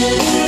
Yeah.